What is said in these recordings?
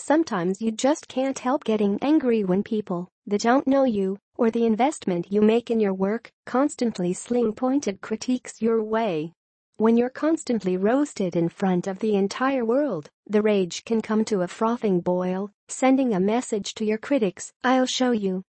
Sometimes you just can't help getting angry when people that don't know you or the investment you make in your work constantly sling pointed critiques your way. When you're constantly roasted in front of the entire world, the rage can come to a frothing boil, sending a message to your critics, I'll show you.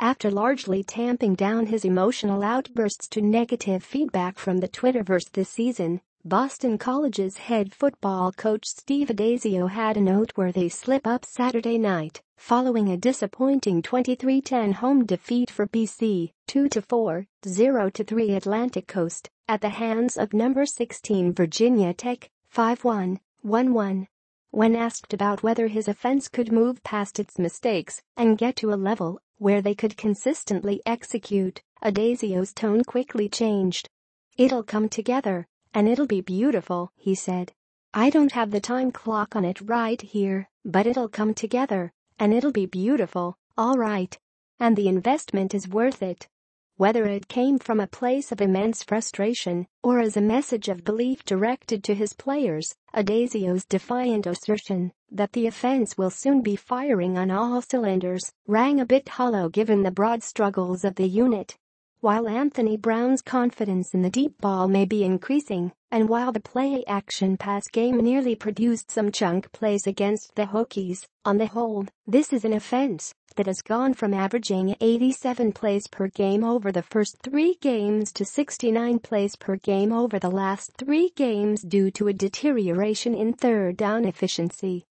After largely tamping down his emotional outbursts to negative feedback from the Twitterverse this season, Boston College's head football coach Steve Addazio had a noteworthy slip-up Saturday night following a disappointing 23-10 home defeat for BC, 2-4, 0-3 Atlantic Coast, at the hands of number 16 Virginia Tech, 5-1, 1-1. When asked about whether his offense could move past its mistakes and get to a level where they could consistently execute, Addazio's tone quickly changed. It'll come together, and it'll be beautiful, he said. I don't have the time clock on it right here, but it'll come together, and it'll be beautiful, all right. And the investment is worth it. Whether it came from a place of immense frustration or as a message of belief directed to his players, Addazio's defiant assertion that the offense will soon be firing on all cylinders rang a bit hollow given the broad struggles of the unit. While Anthony Brown's confidence in the deep ball may be increasing, and while the play-action pass game nearly produced some chunk plays against the Hokies, on the whole, this is an offense that has gone from averaging 87 plays per game over the first three games to 69 plays per game over the last three games due to a deterioration in third down efficiency.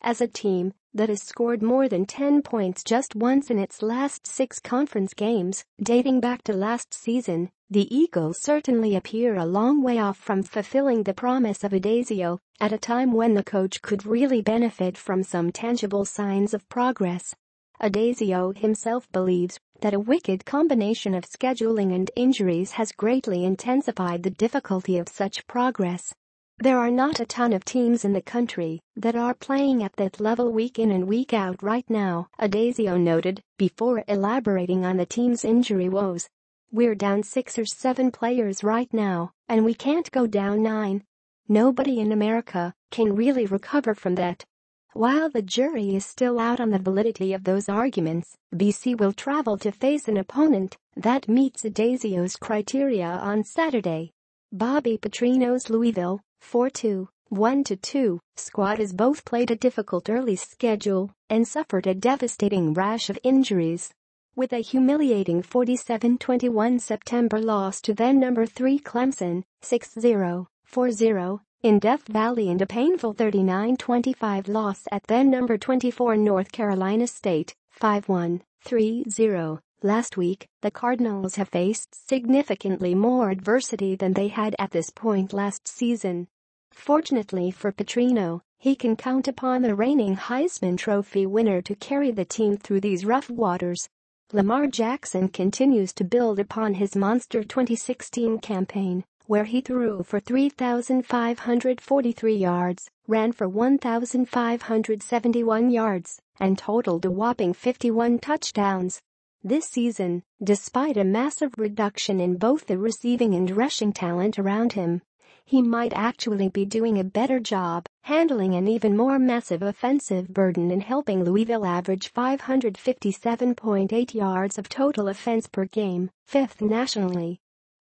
As a team that has scored more than 10 points just once in its last six conference games, dating back to last season, the Eagles certainly appear a long way off from fulfilling the promise of Addazio at a time when the coach could really benefit from some tangible signs of progress. Addazio himself believes that a wicked combination of scheduling and injuries has greatly intensified the difficulty of such progress. There are not a ton of teams in the country that are playing at that level week in and week out right now, Addazio noted, before elaborating on the team's injury woes. We're down six or seven players right now, and we can't go down nine. Nobody in America can really recover from that. While the jury is still out on the validity of those arguments, BC will travel to face an opponent that meets Addazio's criteria on Saturday. Bobby Petrino's Louisville 4-2, 1-2 squad has both played a difficult early schedule and suffered a devastating rash of injuries. With a humiliating 47-21 September loss to then number 3 Clemson, 6-0, 4-0, in Death Valley and a painful 39-25 loss at then number 24 North Carolina State, 5-1, 3-0. Last week, the Cardinals have faced significantly more adversity than they had at this point last season. Fortunately for Petrino, he can count upon the reigning Heisman Trophy winner to carry the team through these rough waters. Lamar Jackson continues to build upon his monster 2016 campaign, where he threw for 3,543 yards, ran for 1,571 yards, and totaled a whopping 51 touchdowns. This season, despite a massive reduction in both the receiving and rushing talent around him, he might actually be doing a better job handling an even more massive offensive burden and helping Louisville average 557.8 yards of total offense per game, fifth nationally.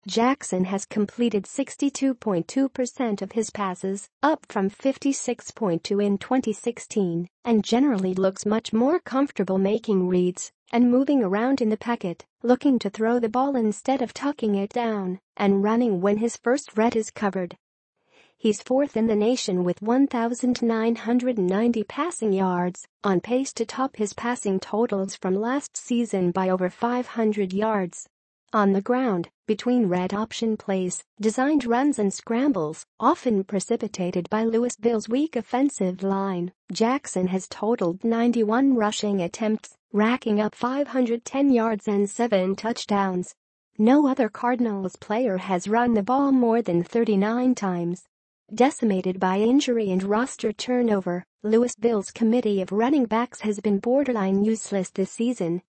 Jackson has completed 62.2% of his passes, up from 56.2 in 2016, and generally looks much more comfortable making reads and moving around in the pocket, looking to throw the ball instead of tucking it down and running when his first read is covered. He's fourth in the nation with 1,990 passing yards, on pace to top his passing totals from last season by over 500 yards. On the ground, between red option plays, designed runs and scrambles, often precipitated by Louisville's weak offensive line, Jackson has totaled 91 rushing attempts, racking up 510 yards and 7 touchdowns. No other Cardinals player has run the ball more than 39 times. Decimated by injury and roster turnover, Louisville's committee of running backs has been borderline useless this season,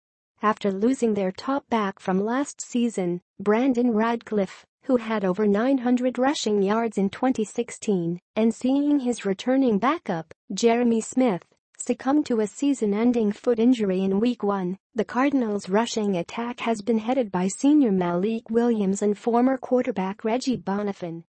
after losing their top back from last season, Brandon Radcliff, who had over 900 rushing yards in 2016, and seeing his returning backup, Jeremy Smith, succumbed to a season-ending foot injury in Week 1. The Cardinals' rushing attack has been headed by senior Malik Williams and former quarterback Reggie Bonnafon.